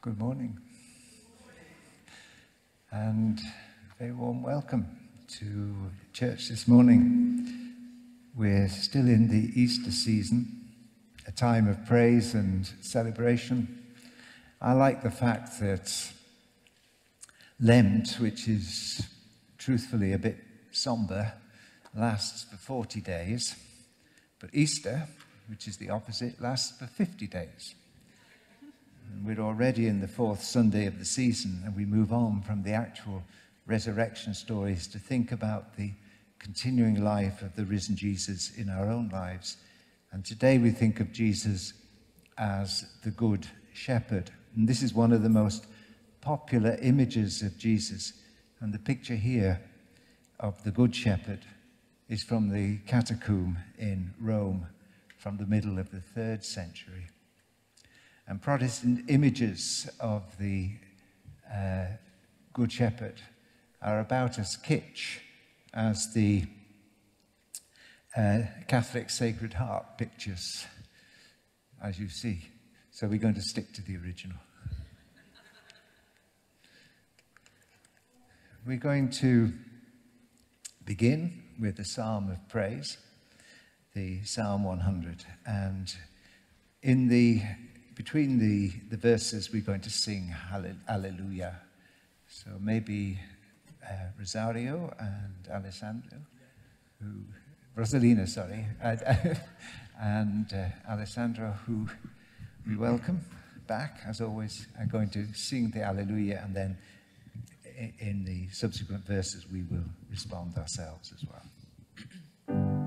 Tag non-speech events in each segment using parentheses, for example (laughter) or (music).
Good morning. And a very warm welcome to church this morning. We're still in the Easter season, a time of praise and celebration. I like the fact that Lent, which is truthfully a bit somber, lasts for 40 days, but Easter, which is the opposite, lasts for 50 days. We're already in the fourth Sunday of the season, and we move on from the actual resurrection stories to think about the continuing life of the risen Jesus in our own lives. And today we think of Jesus as the Good Shepherd. And this is one of the most popular images of Jesus. And the picture here of the Good Shepherd is from the catacomb in Rome from the middle of the third century. And Protestant images of the uh, Good Shepherd are about as kitsch as the uh, Catholic Sacred Heart pictures, as you see. So we're going to stick to the original. We're going to begin with a psalm of praise, the Psalm 100. And in the between the, the verses, we're going to sing Hallelujah. So maybe uh, Rosario and Alessandro, who, Rosalina, sorry, and, (laughs) uh, Alessandro, who we welcome back, as always, are going to sing the Alleluia, and then in the subsequent verses, we will respond ourselves as well.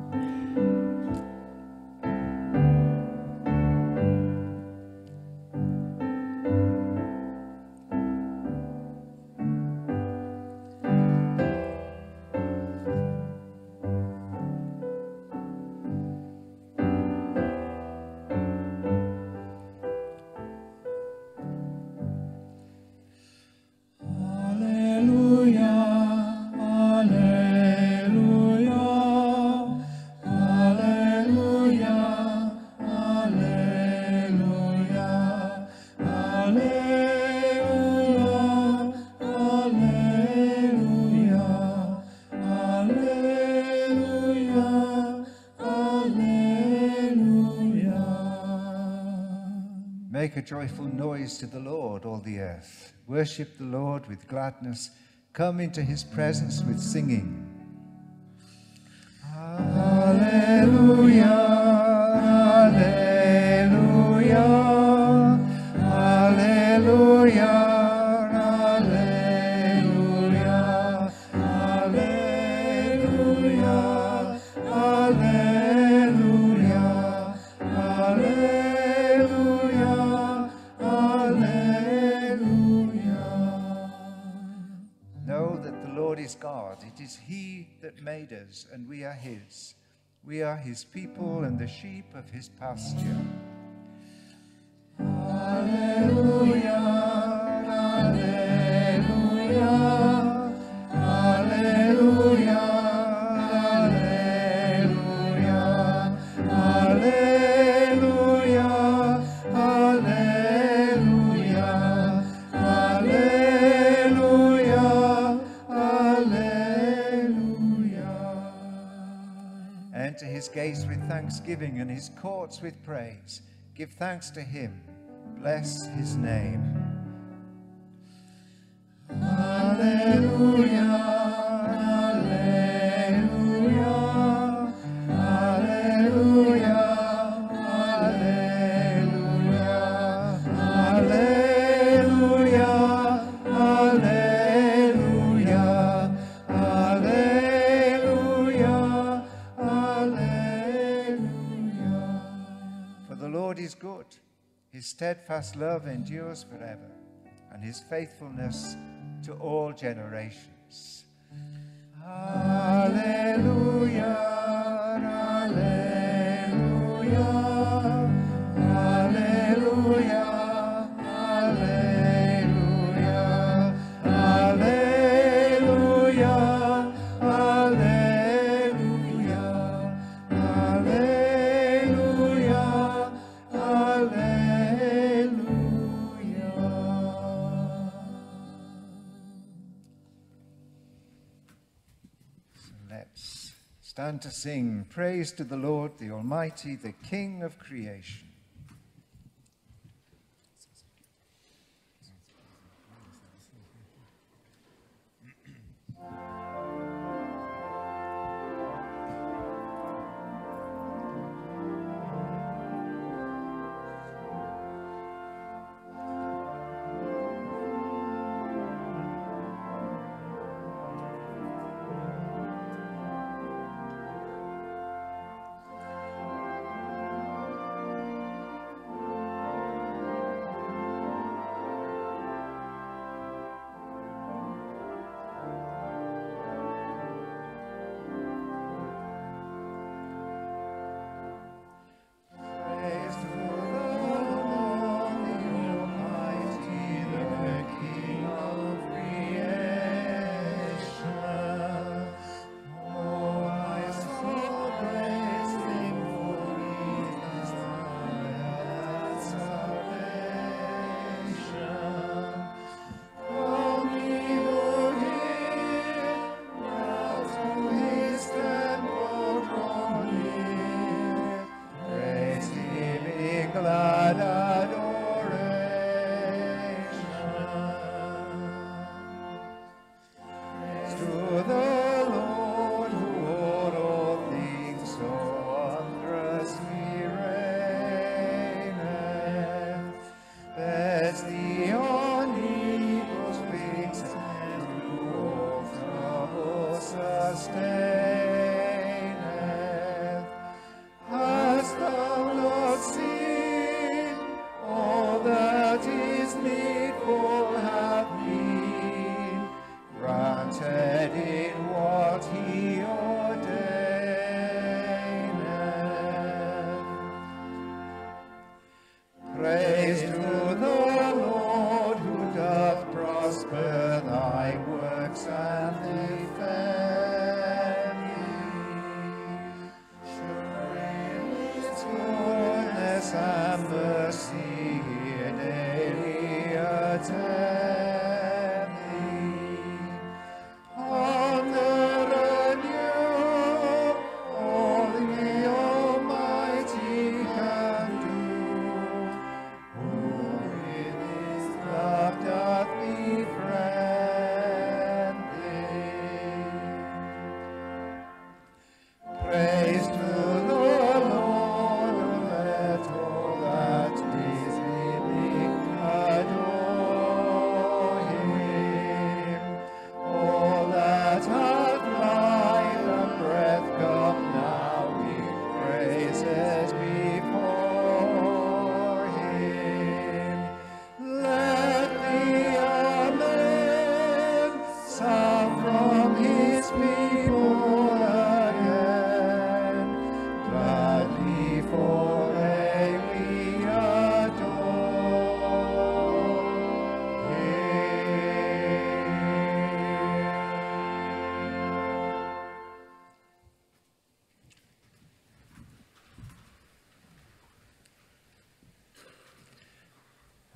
A joyful noise to the Lord, all the earth. Worship the Lord with gladness. Come into his presence with singing. The sheep of his pasture. Hallelujah. gates thanksgiving and his courts with praise. Give thanks to him. Bless his name. Hallelujah. Steadfast love endures forever, and his faithfulness to all generations. Hallelujah. Stand to sing praise to the Lord, the Almighty, the King of creation.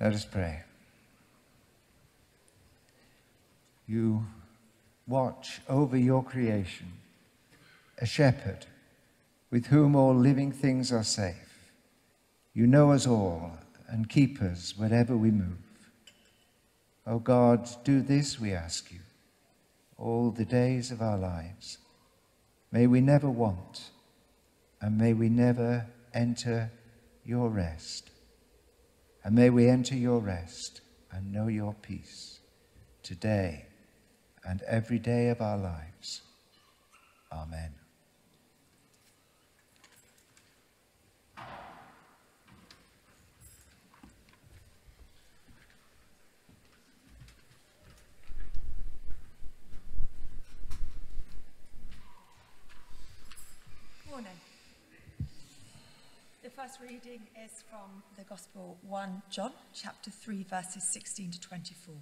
Let us pray. You watch over your creation, a shepherd with whom all living things are safe. You know us all and keep us wherever we move. O God, do this, we ask you, all the days of our lives. May we never want, and may we never enter your rest. And may we enter your rest and know your peace today and every day of our lives. Amen. Morning. The first reading is from the Gospel 1 John, chapter 3, verses 16 to 24.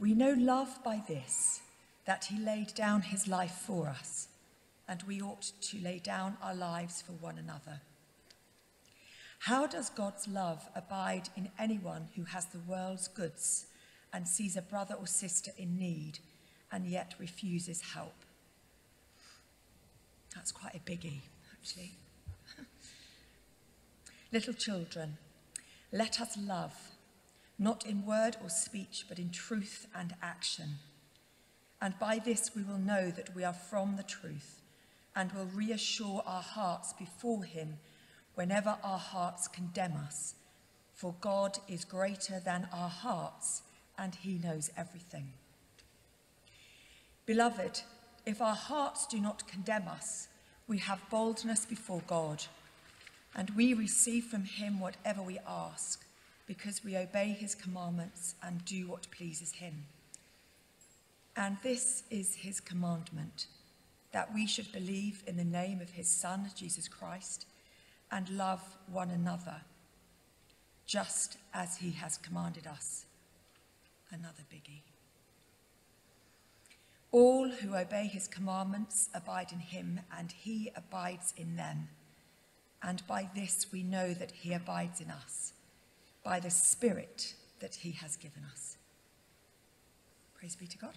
We know love by this, that he laid down his life for us, and we ought to lay down our lives for one another. How does God's love abide in anyone who has the world's goods and sees a brother or sister in need and yet refuses help. That's quite a biggie, actually. Little children, let us love, not in word or speech, but in truth and action. And by this we will know that we are from the truth and will reassure our hearts before Him whenever our hearts condemn us. For God is greater than our hearts and He knows everything. Beloved, if our hearts do not condemn us, we have boldness before God, and we receive from Him whatever we ask, because we obey His commandments and do what pleases Him. And this is His commandment that we should believe in the name of His Son, Jesus Christ, and love one another, just as He has commanded us. Another biggie. All who obey his commandments abide in him, and he abides in them. And by this we know that he abides in us, by the Spirit that he has given us. Praise be to God.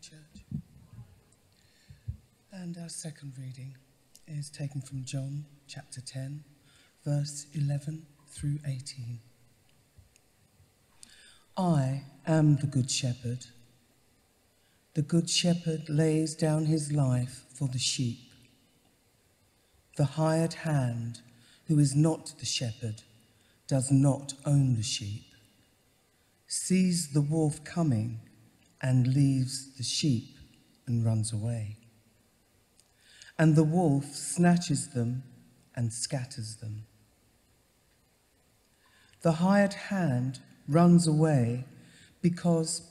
Church. And our second reading is taken from John chapter 10, verse 11 through 18. I am the good shepherd. The good shepherd lays down his life for the sheep. The hired hand, who is not the shepherd, does not own the sheep, sees the wolf coming and leaves the sheep and runs away. And the wolf snatches them and scatters them. The hired hand runs away because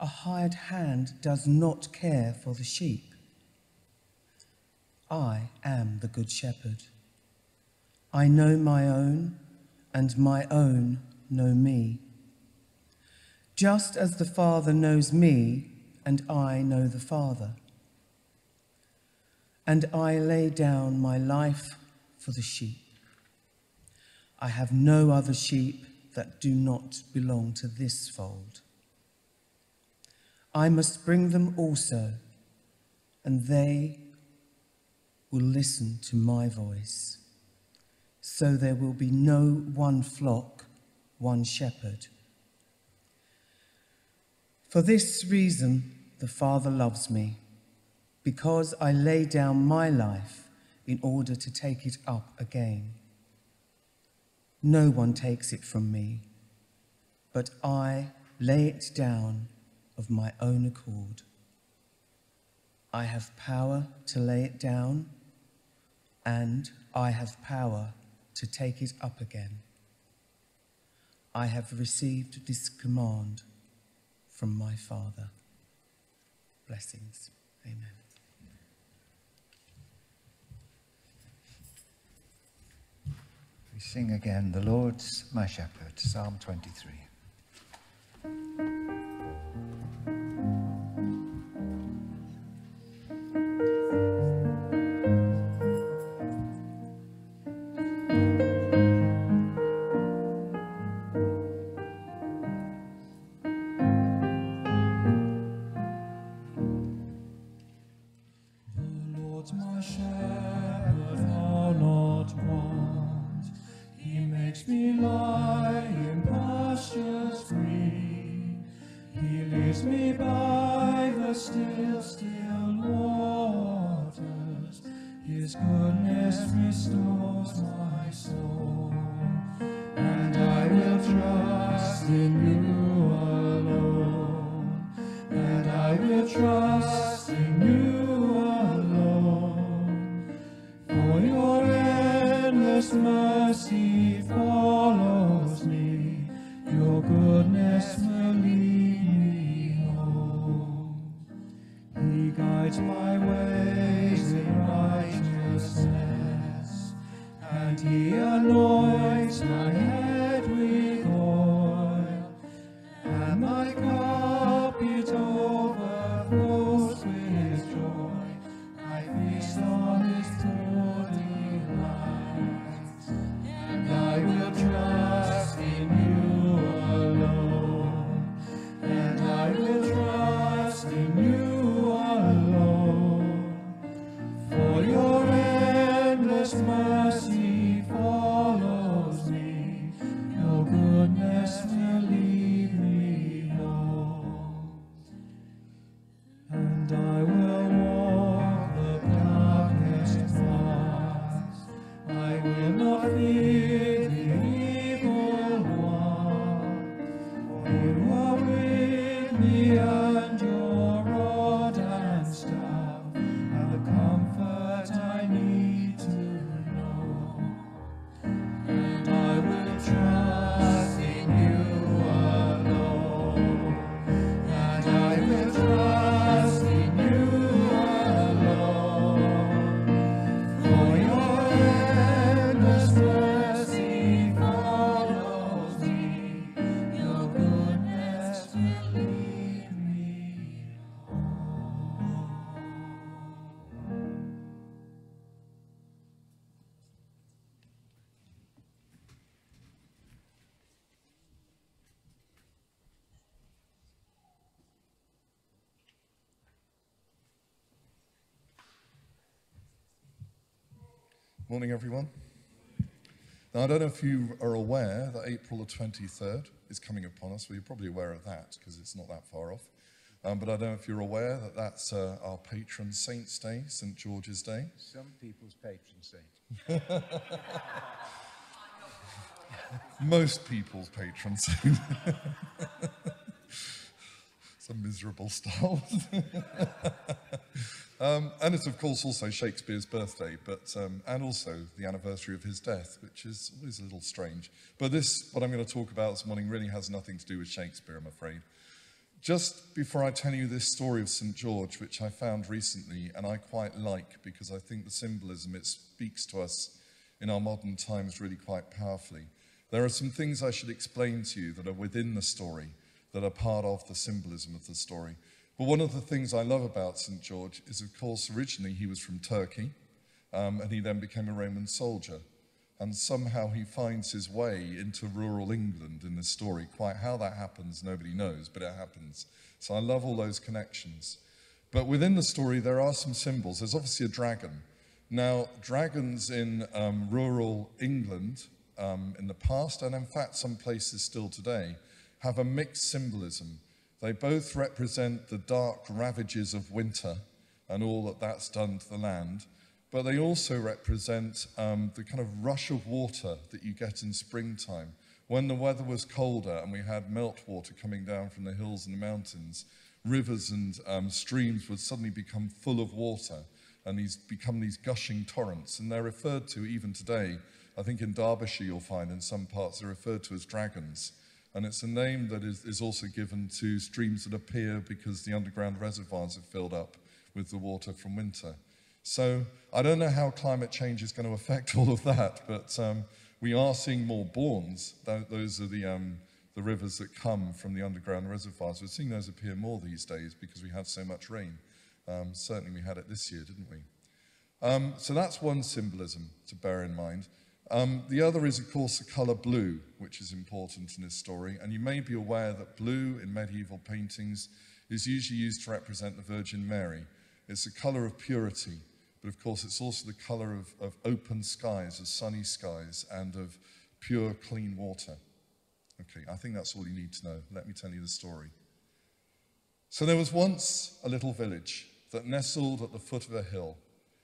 a hired hand does not care for the sheep. I am the good shepherd. I know my own, and my own know me just as the Father knows me, and I know the Father. And I lay down my life for the sheep. I have no other sheep that do not belong to this fold. I must bring them also, and they will listen to my voice. So there will be no one flock, one shepherd. For this reason, the Father loves me, because I lay down my life in order to take it up again. No one takes it from me, but I lay it down of my own accord. I have power to lay it down, and I have power to take it up again. I have received this command from my Father. Blessings. Amen. We sing again, The Lord's my shepherd, Psalm 23. Morning, everyone. Now, I don't know if you are aware that April the 23rd is coming upon us. Well, you're probably aware of that because it's not that far off. Um, but I don't know if you're aware that that's uh, our patron saint's day, St. George's Day. Some people's patron saint. (laughs) Most people's patron saint. (laughs) it's a miserable style. (laughs) um, and it's, of course, also Shakespeare's birthday, but, um, and also the anniversary of his death, which is always a little strange. But this, what I'm going to talk about this morning, really has nothing to do with Shakespeare, I'm afraid. Just before I tell you this story of St. George, which I found recently and I quite like because I think the symbolism it speaks to us in our modern times really quite powerfully, there are some things I should explain to you that are within the story, that are part of the symbolism of the story. But one of the things I love about St. George is, of course, originally he was from Turkey um, and he then became a Roman soldier and somehow he finds his way into rural England in this story. Quite how that happens, nobody knows, but it happens. So I love all those connections. But within the story, there are some symbols. There's obviously a dragon. Now, dragons in um, rural England um, in the past, and in fact, some places still today, have a mixed symbolism. They both represent the dark ravages of winter and all that that's done to the land but they also represent um, the kind of rush of water that you get in springtime. When the weather was colder and we had meltwater coming down from the hills and the mountains, rivers and um, streams would suddenly become full of water and these become these gushing torrents. And they're referred to even today, I think in Derbyshire you'll find in some parts, they're referred to as dragons. And it's a name that is, is also given to streams that appear because the underground reservoirs have filled up with the water from winter. So I don't know how climate change is going to affect (laughs) all of that, but um, we are seeing more Bournes. Those are the, um, the rivers that come from the underground reservoirs. We're seeing those appear more these days because we have so much rain. Um, certainly we had it this year, didn't we? Um, so that's one symbolism to bear in mind. Um, the other is, of course, the colour blue, which is important in this story. And you may be aware that blue in medieval paintings is usually used to represent the Virgin Mary. It's the colour of purity. But of course, it's also the color of, of open skies, of sunny skies, and of pure, clean water. Okay, I think that's all you need to know. Let me tell you the story. So there was once a little village that nestled at the foot of a hill.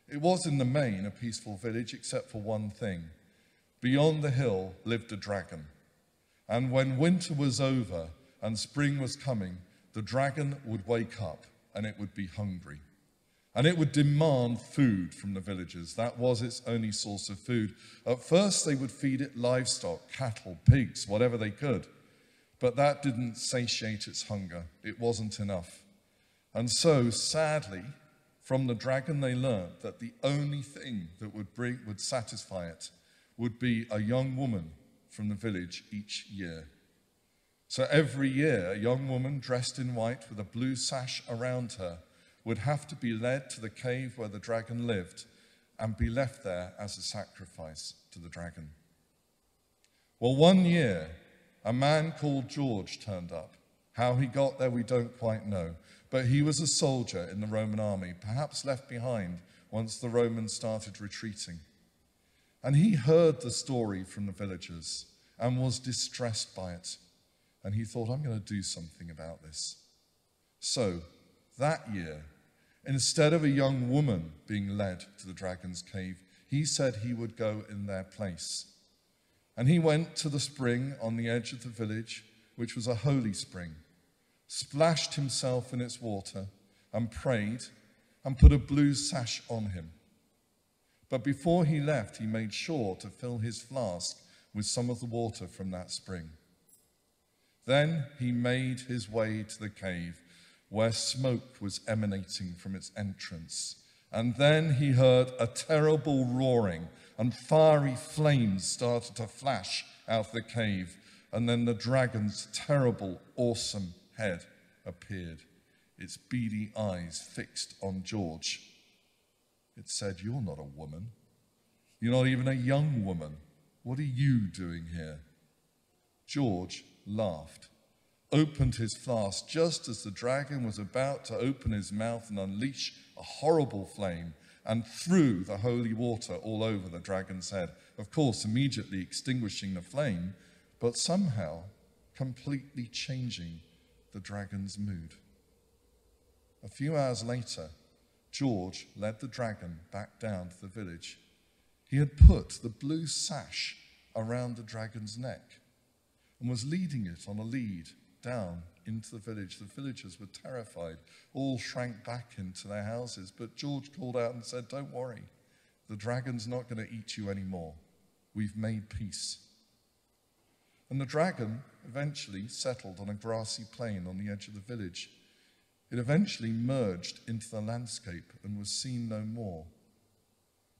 It was in the main a peaceful village, except for one thing. Beyond the hill lived a dragon. And when winter was over and spring was coming, the dragon would wake up and it would be hungry. And it would demand food from the villagers. That was its only source of food. At first, they would feed it livestock, cattle, pigs, whatever they could. But that didn't satiate its hunger. It wasn't enough. And so, sadly, from the dragon, they learned that the only thing that would, bring, would satisfy it would be a young woman from the village each year. So every year, a young woman dressed in white with a blue sash around her would have to be led to the cave where the dragon lived and be left there as a sacrifice to the dragon. Well, one year, a man called George turned up. How he got there, we don't quite know. But he was a soldier in the Roman army, perhaps left behind once the Romans started retreating. And he heard the story from the villagers and was distressed by it. And he thought, I'm going to do something about this. So, that year, Instead of a young woman being led to the dragon's cave, he said he would go in their place. And he went to the spring on the edge of the village, which was a holy spring, splashed himself in its water, and prayed, and put a blue sash on him. But before he left, he made sure to fill his flask with some of the water from that spring. Then he made his way to the cave where smoke was emanating from its entrance. And then he heard a terrible roaring, and fiery flames started to flash out of the cave. And then the dragon's terrible, awesome head appeared, its beady eyes fixed on George. It said, You're not a woman. You're not even a young woman. What are you doing here? George laughed opened his flask just as the dragon was about to open his mouth and unleash a horrible flame. and threw the holy water all over the dragon's head. Of course, immediately extinguishing the flame, but somehow completely changing the dragon's mood. A few hours later, George led the dragon back down to the village. He had put the blue sash around the dragon's neck and was leading it on a lead down into the village. The villagers were terrified, all shrank back into their houses. But George called out and said, Don't worry, the dragon's not going to eat you anymore. We've made peace. And the dragon eventually settled on a grassy plain on the edge of the village. It eventually merged into the landscape and was seen no more.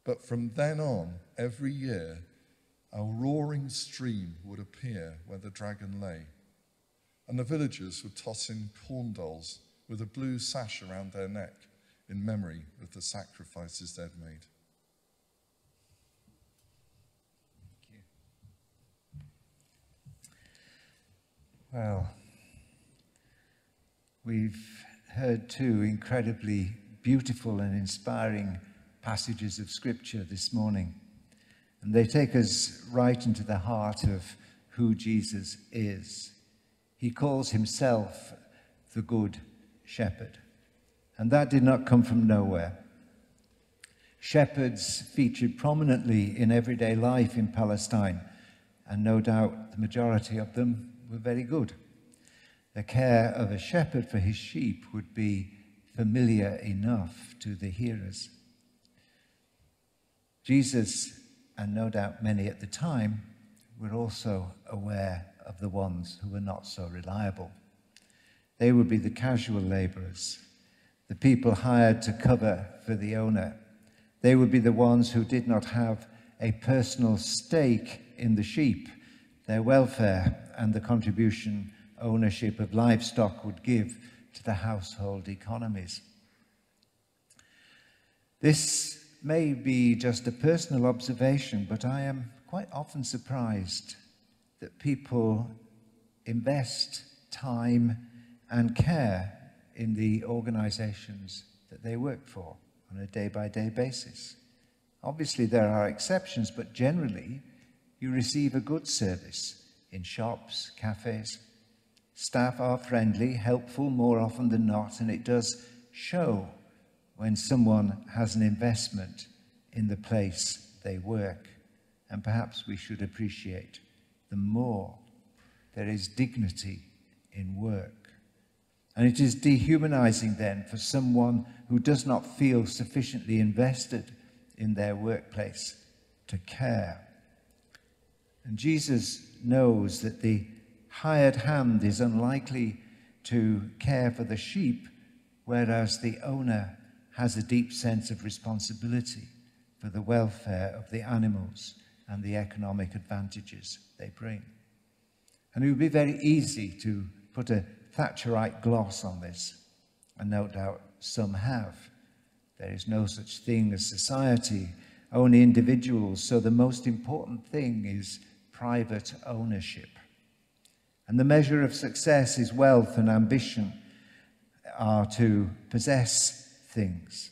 But from then on, every year, a roaring stream would appear where the dragon lay and the villagers would toss in corn dolls with a blue sash around their neck in memory of the sacrifices they'd made. Well, we've heard two incredibly beautiful and inspiring passages of Scripture this morning. And they take us right into the heart of who Jesus is. He calls himself the Good Shepherd. And that did not come from nowhere. Shepherds featured prominently in everyday life in Palestine, and no doubt the majority of them were very good. The care of a shepherd for his sheep would be familiar enough to the hearers. Jesus, and no doubt many at the time, were also aware of the ones who were not so reliable. They would be the casual laborers, the people hired to cover for the owner. They would be the ones who did not have a personal stake in the sheep. Their welfare and the contribution ownership of livestock would give to the household economies. This may be just a personal observation, but I am quite often surprised that people invest time and care in the organizations that they work for on a day by day basis. Obviously, there are exceptions, but generally, you receive a good service in shops, cafes. Staff are friendly, helpful more often than not, and it does show when someone has an investment in the place they work. And perhaps we should appreciate the more there is dignity in work. And it is dehumanizing then for someone who does not feel sufficiently invested in their workplace to care. And Jesus knows that the hired hand is unlikely to care for the sheep, whereas the owner has a deep sense of responsibility for the welfare of the animals and the economic advantages they bring. And it would be very easy to put a Thatcherite gloss on this, and no doubt some have. There is no such thing as society, only individuals. So the most important thing is private ownership. And the measure of success is wealth and ambition are to possess things.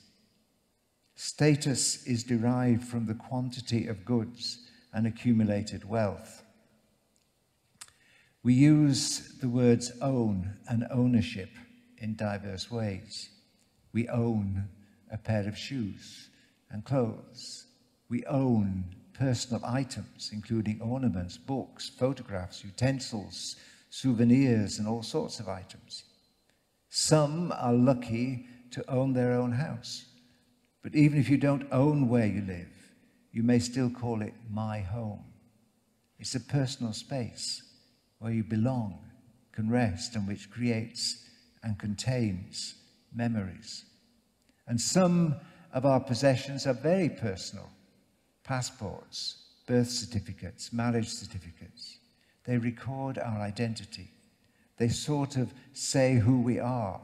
Status is derived from the quantity of goods and accumulated wealth. We use the words own and ownership in diverse ways. We own a pair of shoes and clothes. We own personal items, including ornaments, books, photographs, utensils, souvenirs, and all sorts of items. Some are lucky to own their own house. But even if you don't own where you live, you may still call it my home. It's a personal space where you belong, can rest, and which creates and contains memories. And some of our possessions are very personal passports, birth certificates, marriage certificates. They record our identity. They sort of say who we are,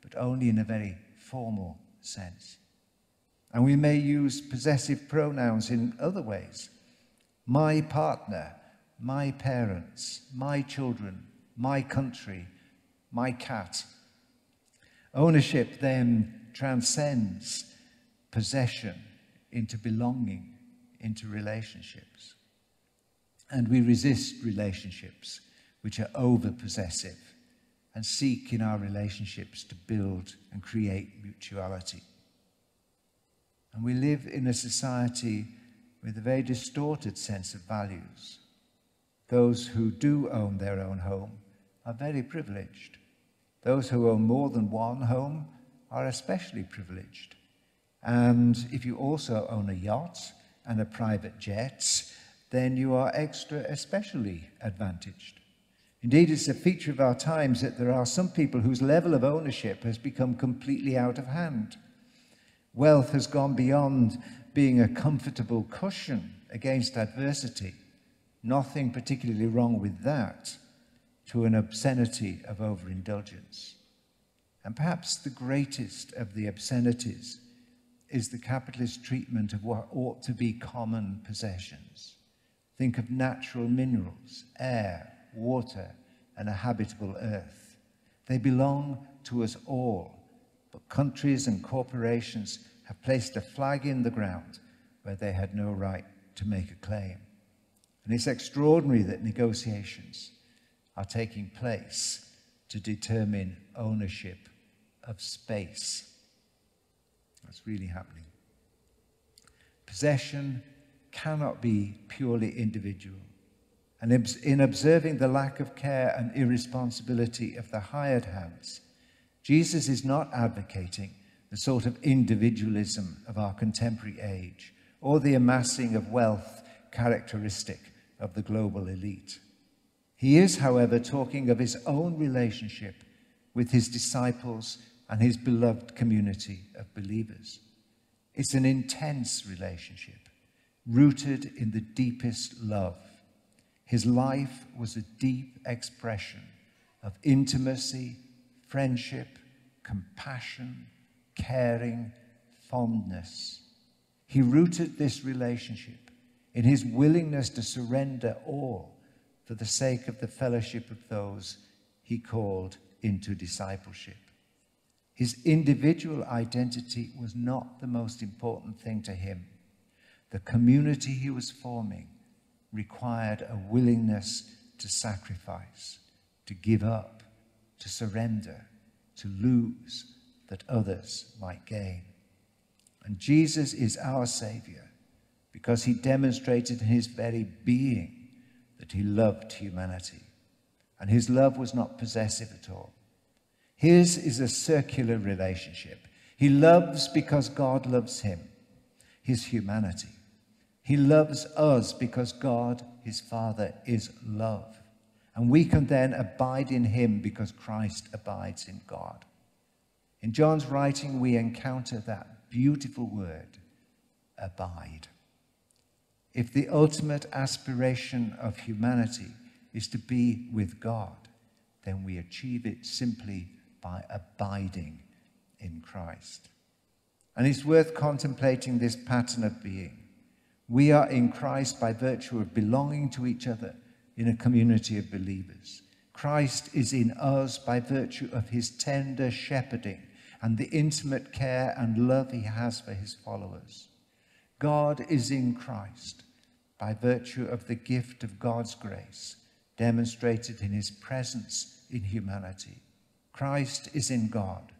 but only in a very formal sense. And we may use possessive pronouns in other ways. My partner, my parents, my children, my country, my cat. Ownership then transcends possession into belonging, into relationships. And we resist relationships which are over possessive and seek in our relationships to build and create mutuality. And we live in a society with a very distorted sense of values. Those who do own their own home are very privileged. Those who own more than one home are especially privileged. And if you also own a yacht and a private jet, then you are extra especially advantaged. Indeed, it's a feature of our times that there are some people whose level of ownership has become completely out of hand. Wealth has gone beyond being a comfortable cushion against adversity. Nothing particularly wrong with that, to an obscenity of overindulgence. And perhaps the greatest of the obscenities is the capitalist treatment of what ought to be common possessions. Think of natural minerals, air, water, and a habitable earth. They belong to us all, but countries and corporations have placed a flag in the ground where they had no right to make a claim. And it's extraordinary that negotiations are taking place to determine ownership of space. That's really happening. Possession cannot be purely individual. And in observing the lack of care and irresponsibility of the hired hands, Jesus is not advocating the sort of individualism of our contemporary age or the amassing of wealth characteristic of the global elite. He is, however, talking of his own relationship with his disciples and his beloved community of believers. It's an intense relationship, rooted in the deepest love. His life was a deep expression of intimacy, friendship, compassion, caring, fondness. He rooted this relationship in his willingness to surrender all for the sake of the fellowship of those he called into discipleship. His individual identity was not the most important thing to him. The community he was forming required a willingness to sacrifice, to give up, to surrender, to lose, that others might gain. And Jesus is our Savior because he demonstrated in his very being that he loved humanity. And his love was not possessive at all. His is a circular relationship. He loves because God loves him, his humanity. He loves us because God, his Father, is love. And we can then abide in him because Christ abides in God. In John's writing, we encounter that beautiful word, abide. If the ultimate aspiration of humanity is to be with God, then we achieve it simply by abiding in Christ. And it's worth contemplating this pattern of being. We are in Christ by virtue of belonging to each other in a community of believers. Christ is in us by virtue of his tender shepherding and the intimate care and love he has for his followers. God is in Christ by virtue of the gift of God's grace demonstrated in his presence in humanity. Christ is in God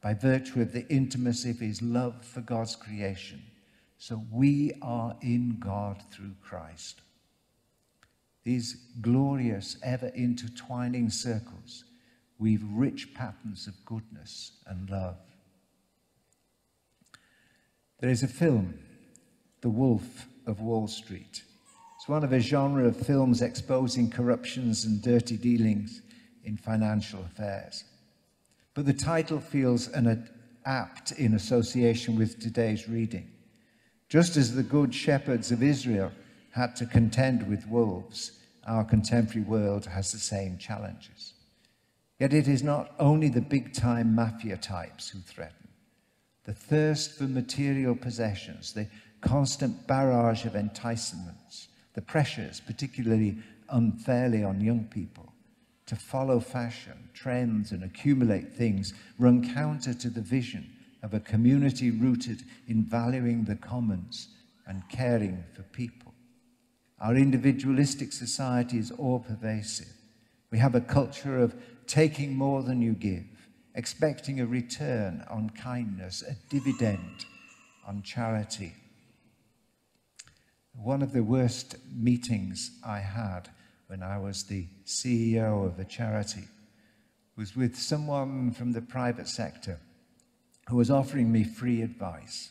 by virtue of the intimacy of his love for God's creation. So we are in God through Christ. These glorious, ever intertwining circles weave rich patterns of goodness and love. There is a film, The Wolf of Wall Street. It's one of a genre of films exposing corruptions and dirty dealings in financial affairs. But the title feels an apt in association with today's reading. Just as the good shepherds of Israel had to contend with wolves, our contemporary world has the same challenges. Yet it is not only the big time mafia types who threaten. The thirst for material possessions, the constant barrage of enticements, the pressures, particularly unfairly on young people, to follow fashion, trends, and accumulate things run counter to the vision of a community rooted in valuing the commons and caring for people. Our individualistic society is all pervasive. We have a culture of taking more than you give, expecting a return on kindness, a dividend on charity. One of the worst meetings I had when I was the CEO of a charity was with someone from the private sector who was offering me free advice.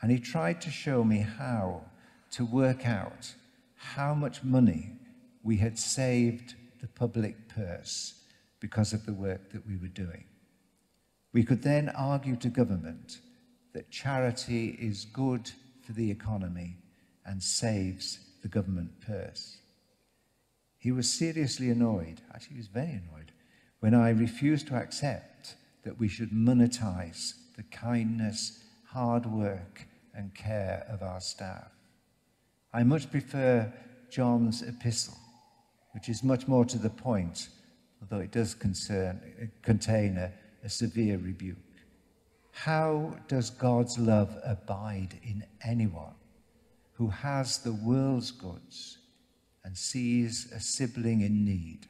And he tried to show me how to work out how much money we had saved the public purse because of the work that we were doing. We could then argue to government that charity is good for the economy and saves the government purse. He was seriously annoyed, actually, he was very annoyed, when I refused to accept that we should monetize the kindness, hard work, and care of our staff. I much prefer John's epistle, which is much more to the point, although it does concern, contain a, a severe rebuke. How does God's love abide in anyone who has the world's goods and sees a sibling in need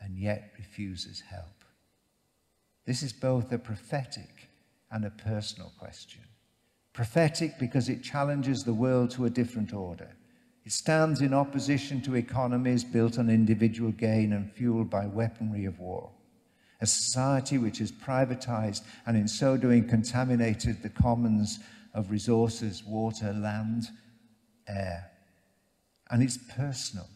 and yet refuses help? This is both a prophetic and a personal question. Prophetic because it challenges the world to a different order. It stands in opposition to economies built on individual gain and fueled by weaponry of war. A society which has privatized and in so doing contaminated the commons of resources, water, land, air. And it's personal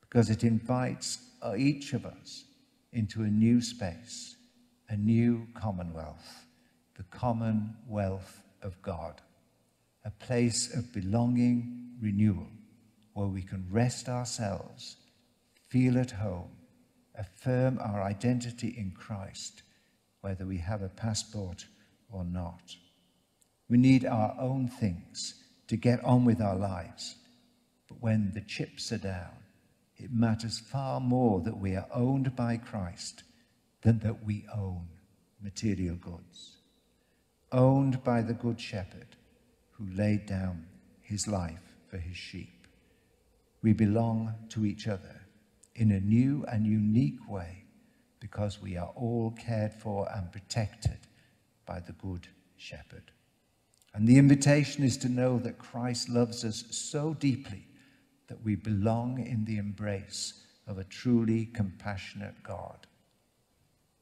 because it invites uh, each of us into a new space, a new commonwealth, the commonwealth of God, a place of belonging, renewal, where we can rest ourselves, feel at home, affirm our identity in Christ, whether we have a passport or not. We need our own things to get on with our lives. But when the chips are down, it matters far more that we are owned by Christ than that we own material goods. Owned by the Good Shepherd who laid down his life for his sheep. We belong to each other in a new and unique way because we are all cared for and protected by the Good Shepherd. And the invitation is to know that Christ loves us so deeply that we belong in the embrace of a truly compassionate God.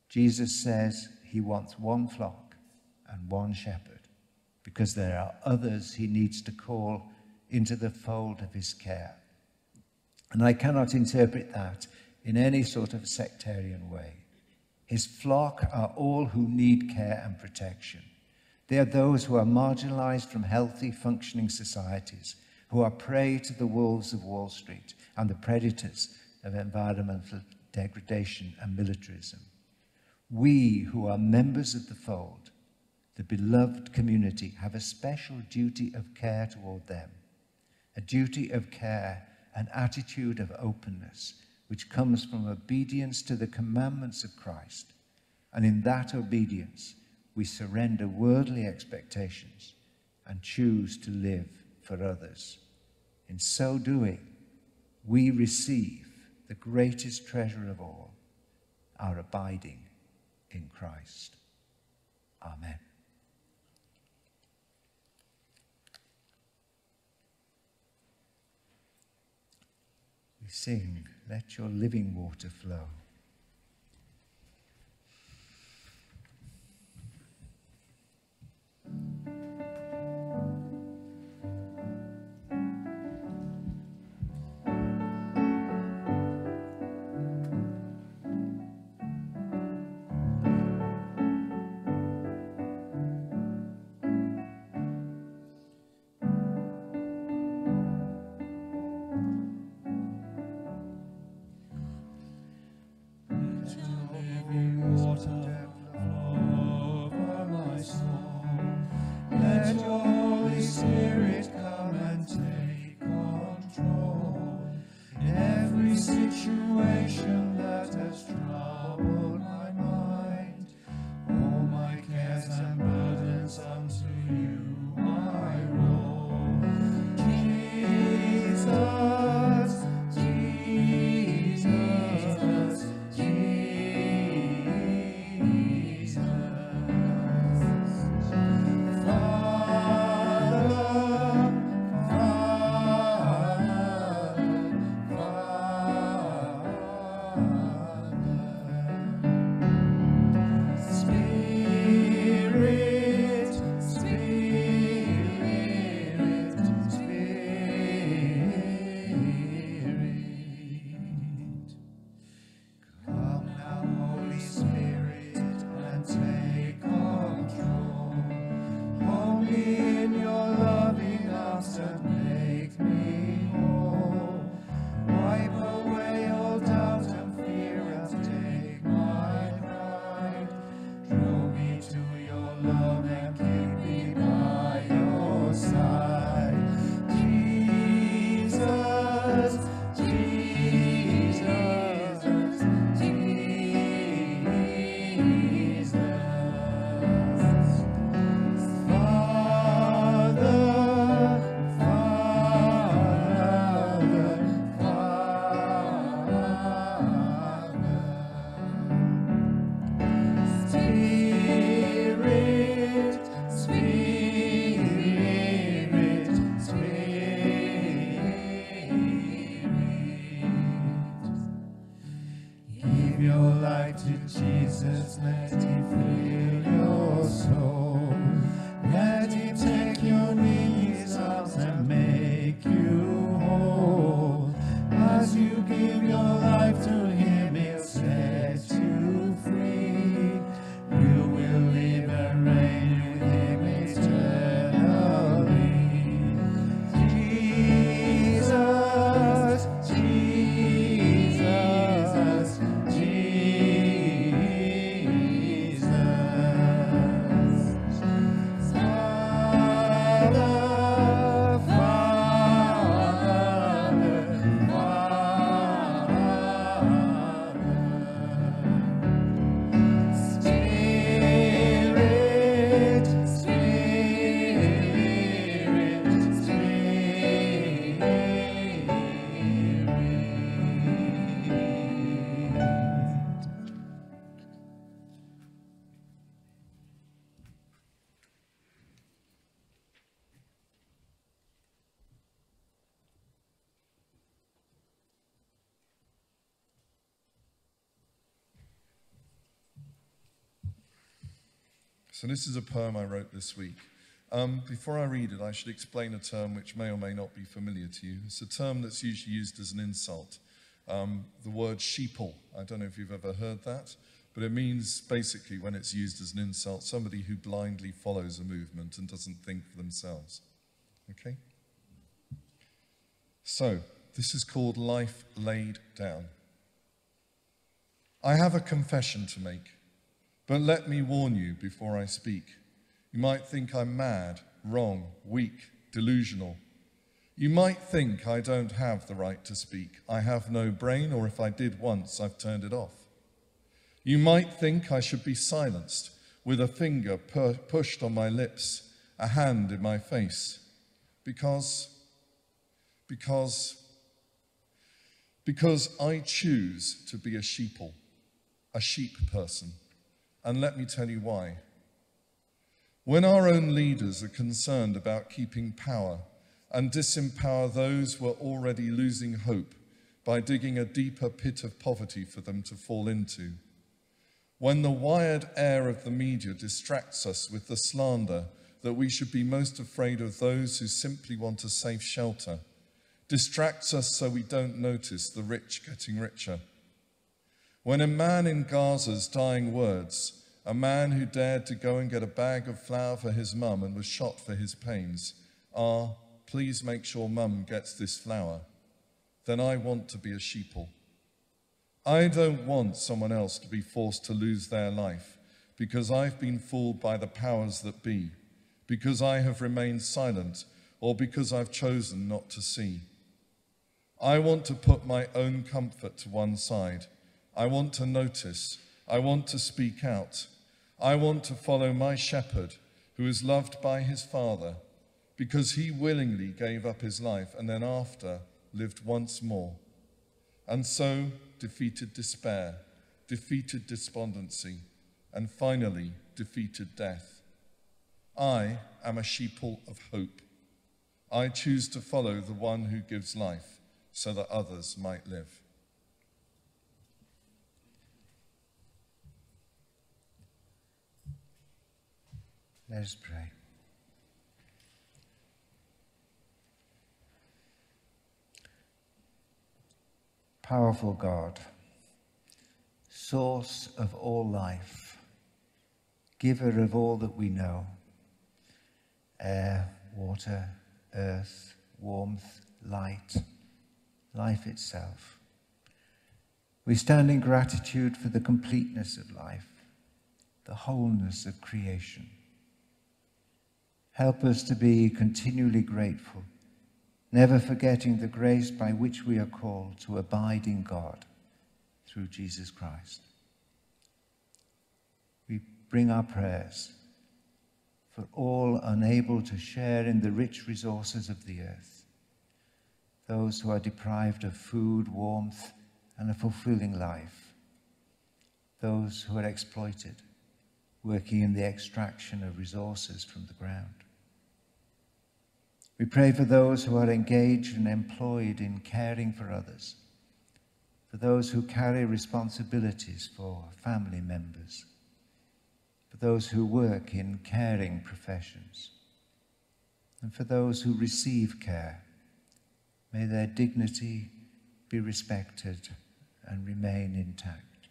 Jesus says he wants one flock and one shepherd because there are others he needs to call into the fold of his care. And I cannot interpret that in any sort of sectarian way. His flock are all who need care and protection. They are those who are marginalized from healthy, functioning societies, who are prey to the wolves of Wall Street and the predators of environmental degradation and militarism. We who are members of the fold, the beloved community, have a special duty of care toward them, a duty of care, an attitude of openness, which comes from obedience to the commandments of Christ. And in that obedience, we surrender worldly expectations and choose to live for others. In so doing, we receive the greatest treasure of all, our abiding in Christ. Amen. We sing, Let your living water flow. situation that So, this is a poem I wrote this week. Um, before I read it, I should explain a term which may or may not be familiar to you. It's a term that's usually used as an insult. Um, the word sheeple. I don't know if you've ever heard that, but it means basically, when it's used as an insult, somebody who blindly follows a movement and doesn't think for themselves. Okay? So, this is called Life Laid Down. I have a confession to make. But let me warn you before I speak. You might think I'm mad, wrong, weak, delusional. You might think I don't have the right to speak. I have no brain, or if I did once, I've turned it off. You might think I should be silenced with a finger pu- pushed on my lips, a hand in my face. Because, because, because I choose to be a sheeple, a sheep person. And let me tell you why. When our own leaders are concerned about keeping power and disempower those who are already losing hope by digging a deeper pit of poverty for them to fall into, when the wired air of the media distracts us with the slander that we should be most afraid of those who simply want a safe shelter, distracts us so we don't notice the rich getting richer. When a man in Gaza's dying words, a man who dared to go and get a bag of flour for his mum and was shot for his pains, are, please make sure mum gets this flour, then I want to be a sheeple. I don't want someone else to be forced to lose their life because I've been fooled by the powers that be, because I have remained silent, or because I've chosen not to see. I want to put my own comfort to one side. I want to notice. I want to speak out. I want to follow my shepherd who is loved by his father because he willingly gave up his life and then after lived once more. And so defeated despair, defeated despondency, and finally defeated death. I am a sheeple of hope. I choose to follow the one who gives life so that others might live. Let us pray. Powerful God, source of all life, giver of all that we know air, water, earth, warmth, light, life itself. We stand in gratitude for the completeness of life, the wholeness of creation. Help us to be continually grateful, never forgetting the grace by which we are called to abide in God through Jesus Christ. We bring our prayers for all unable to share in the rich resources of the earth, those who are deprived of food, warmth, and a fulfilling life, those who are exploited, working in the extraction of resources from the ground. We pray for those who are engaged and employed in caring for others, for those who carry responsibilities for family members for those who work in caring professions, and for those who receive care. May their dignity be respected and remain intact.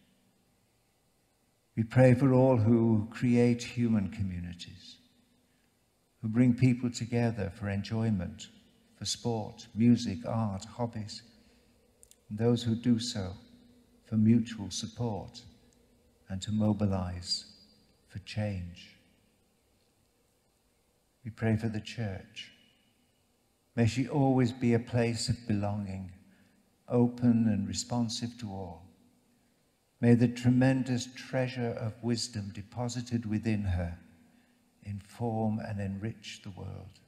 We pray for all who create human communities, who bring people together for enjoyment, for sport, music, art, hobbies, and those who do so for mutual support and to mobilize for change. We pray for the church. May she always be a place of belonging, open and responsive to all. May the tremendous treasure of wisdom deposited within her inform and enrich the world.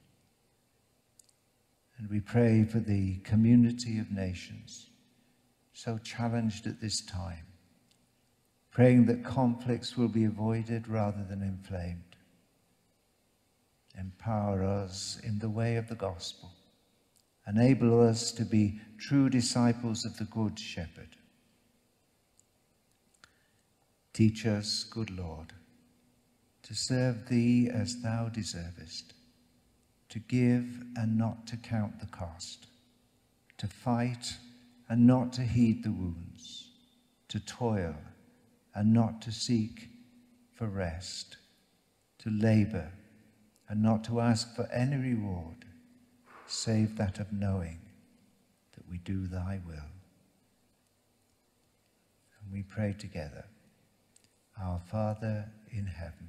And we pray for the community of nations, so challenged at this time praying that conflicts will be avoided rather than inflamed. Empower us in the way of the gospel. Enable us to be true disciples of the Good Shepherd. Teach us, good Lord, to serve Thee as Thou deservest, to give and not to count the cost, to fight and not to heed the wounds, to toil and not to seek for rest, to labor and not to ask for any reward save that of knowing that we do thy will. And we pray together, Our Father in heaven,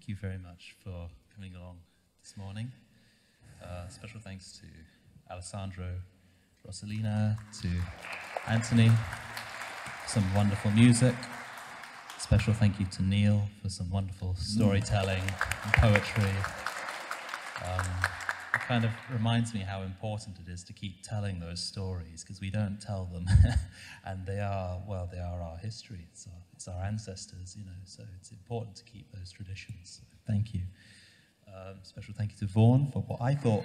Thank you very much for coming along this morning. Uh, special thanks to Alessandro, Rosalina, to Anthony, for some wonderful music. Special thank you to Neil for some wonderful storytelling and poetry. Um, kind of reminds me how important it is to keep telling those stories because we don't tell them, (laughs) and they are well, they are our history. It's our, it's our ancestors, you know. So it's important to keep those traditions. Thank you. Um, special thank you to Vaughan for what I thought.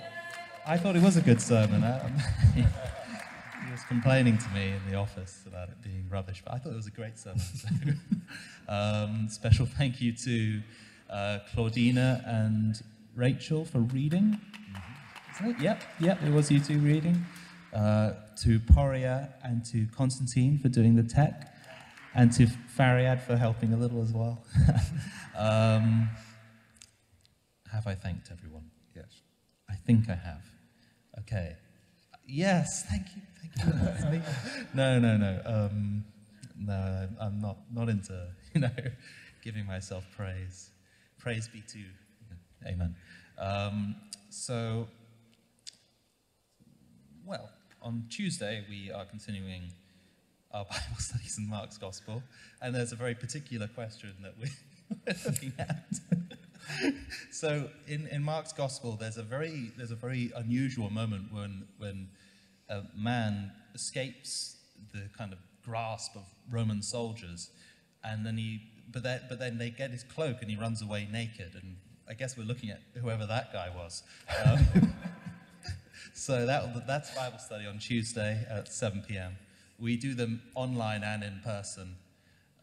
I thought it was a good sermon. (laughs) He was complaining to me in the office about it being rubbish, but I thought it was a great sermon. So, (laughs) um, special thank you to uh, Claudina and Rachel for reading. Yep, yep, it was you two reading. Uh, to Poria and to Constantine for doing the tech, and to Fariad for helping a little as well. (laughs) um, have I thanked everyone? Yes. I think I have. Okay. Yes, thank you, thank you. (laughs) No, no, no. Um, no, I'm not not into (laughs) you know giving myself praise. Praise be to, Amen. Um, so, well, on Tuesday we are continuing our (laughs) Bible studies in Mark's Gospel, and there's a very particular question that (laughs) we're looking at. (laughs) so in, in Mark's gospel, there's a very there's a very unusual moment when when a man escapes the kind of grasp of Roman soldiers, and then he but then but then they get his cloak and he runs away naked. And I guess we're looking at whoever that guy was. Um, so that that's Bible study on Tuesday at 7 p.m. We do them online and in person.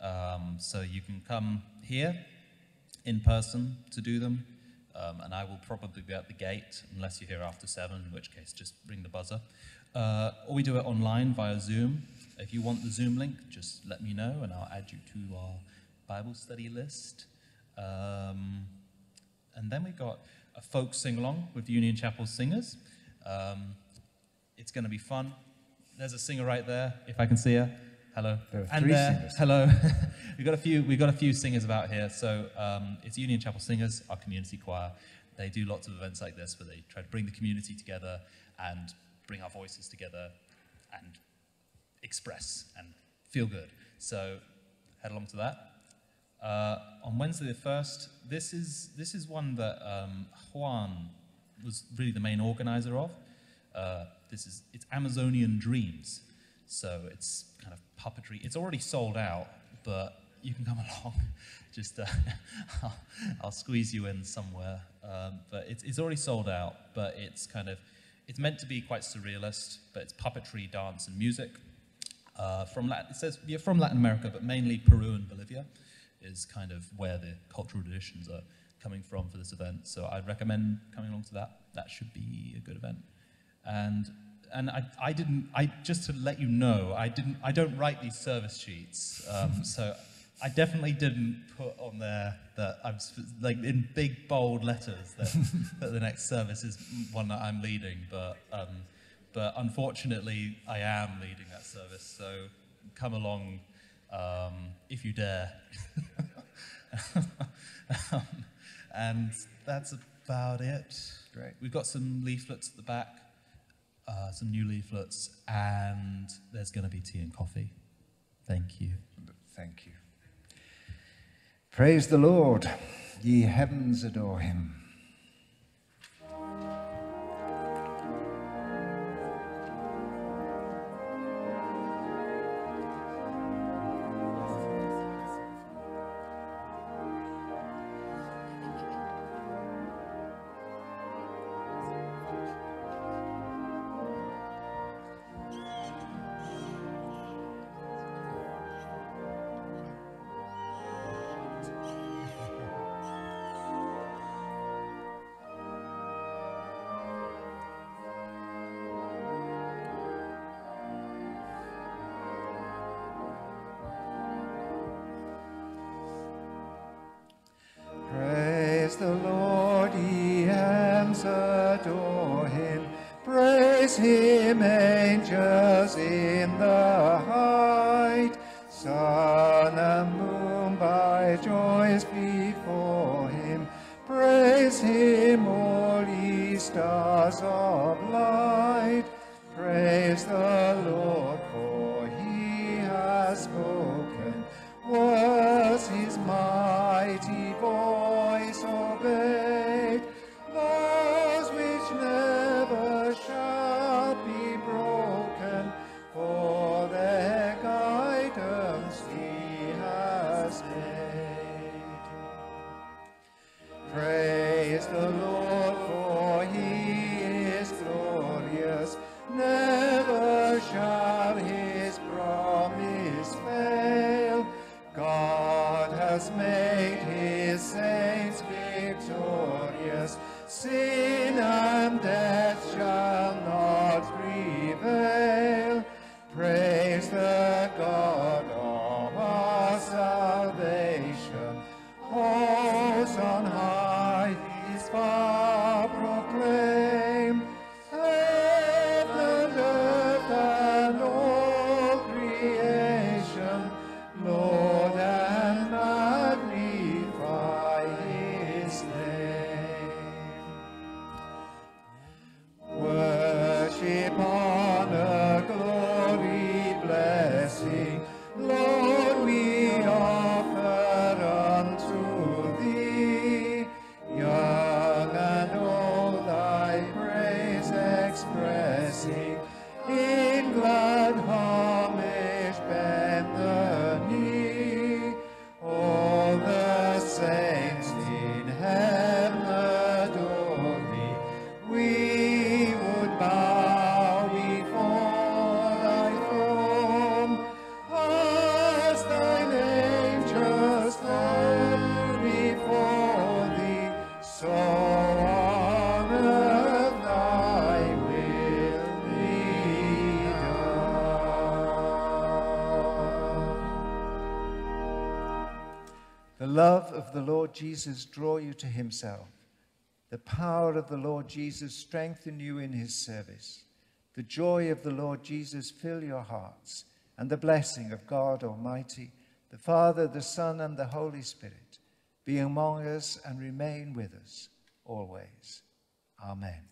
Um, so you can come here in person to do them, um, and I will probably be at the gate unless you're here after seven, in which case just ring the buzzer. Uh, or we do it online via Zoom. If you want the Zoom link, just let me know, and I'll add you to our Bible study list. Um, and then we've got a folk sing along with Union Chapel singers. Um, it's going to be fun. There's a singer right there, if I can see her. Hello. There are and three there, singers. hello. (laughs) we've got a few. We've got a few singers about here. So um, it's Union Chapel Singers, our community choir. They do lots of events like this where they try to bring the community together and bring our voices together and express and feel good. So head along to that. Uh, on Wednesday the first, this is this is one that um, Juan was really the main organizer of. Uh, this is it's Amazonian Dreams, so it's kind of puppetry. It's already sold out, but you can come (laughs) along. Just uh, (laughs) I'll, squeeze you in somewhere. Um, but it's it's already sold out. But it's kind of it's meant to be quite surrealist, but it's puppetry, dance, and music. Uh, from Latin, it says you're from Latin America, but mainly Peru and Bolivia is kind of where the cultural traditions are coming from for this event. So I'd recommend coming along to that. That should be a good event. And and I, I didn't I just to let you know I didn't I don't write these service sheets. Um, (laughs) so I definitely didn't put on there that I'm like in big bold letters that, (laughs) that the next service is one that I'm leading. But um, but unfortunately I am leading that service. So come along um, if you dare. (laughs) um, and that's about it. Great. We've got some leaflets at the back, uh, some new leaflets, and there's going to be tea and coffee. Thank you. Thank you. Praise the Lord. Ye heavens adore him. Love of the Lord Jesus draw you to himself. The power of the Lord Jesus strengthen you in his service. The joy of the Lord Jesus fill your hearts. And the blessing of God Almighty, the Father, the Son, and the Holy Spirit be among us and remain with us always. Amen.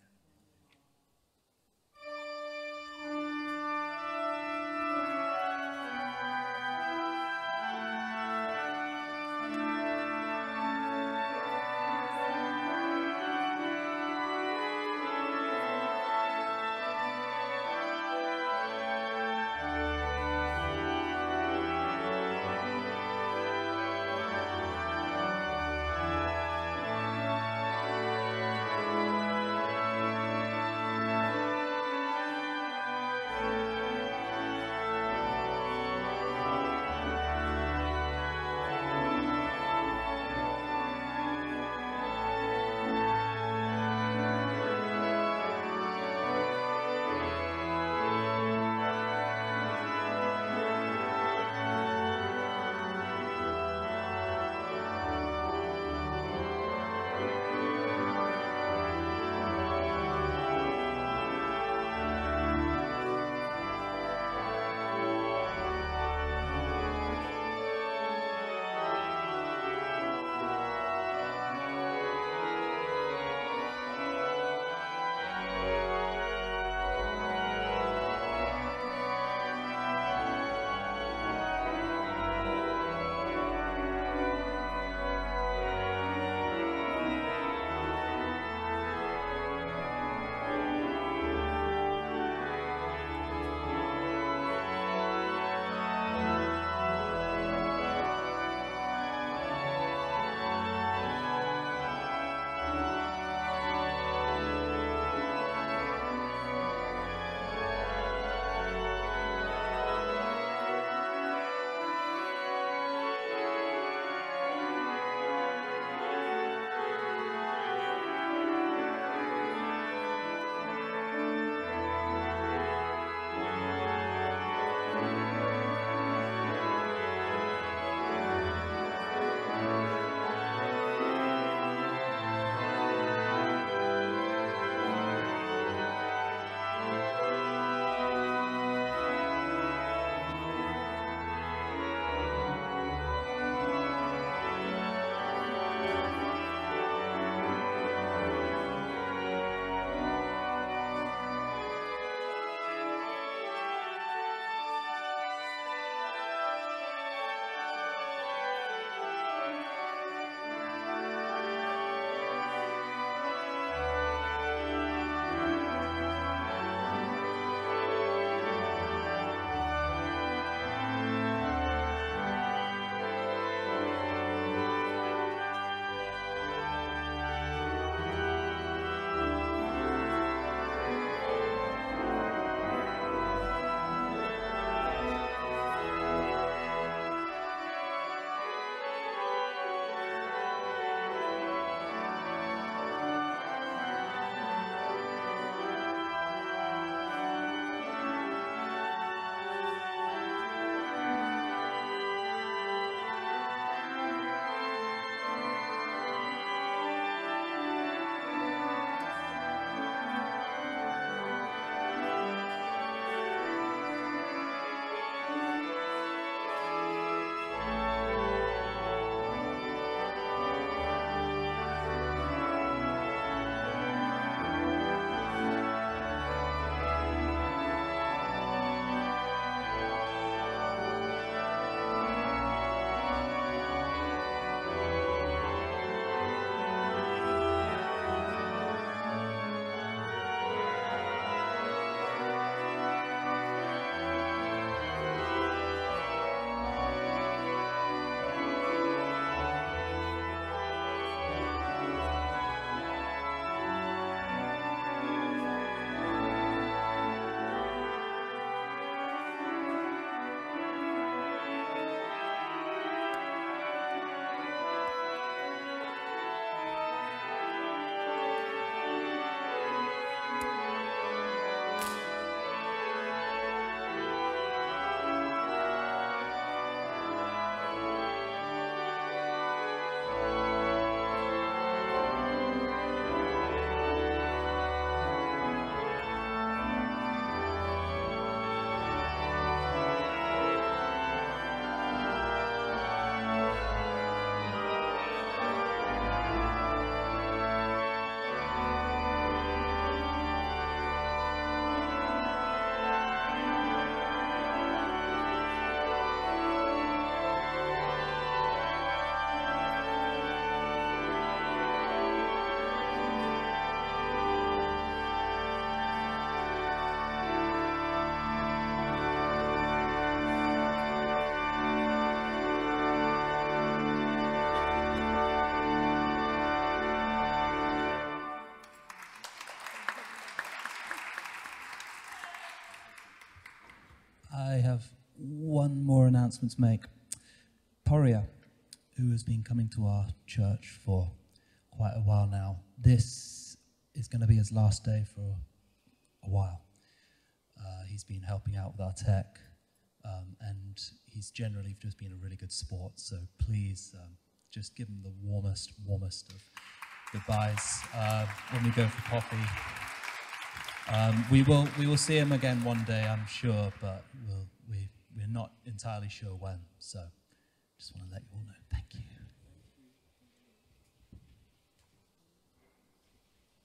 One more announcement to make. Poria, who has been coming to our church for quite a while now, this is going to be his last day for a while. Uh, he's been helping out with our tech, um, and he's generally just been a really good sport. So please um, just give him the warmest, warmest of goodbyes uh, when we go for coffee. Um, we will we will see him again one day, I'm sure, but we'll, we we're not entirely sure when. So just want to let you all know.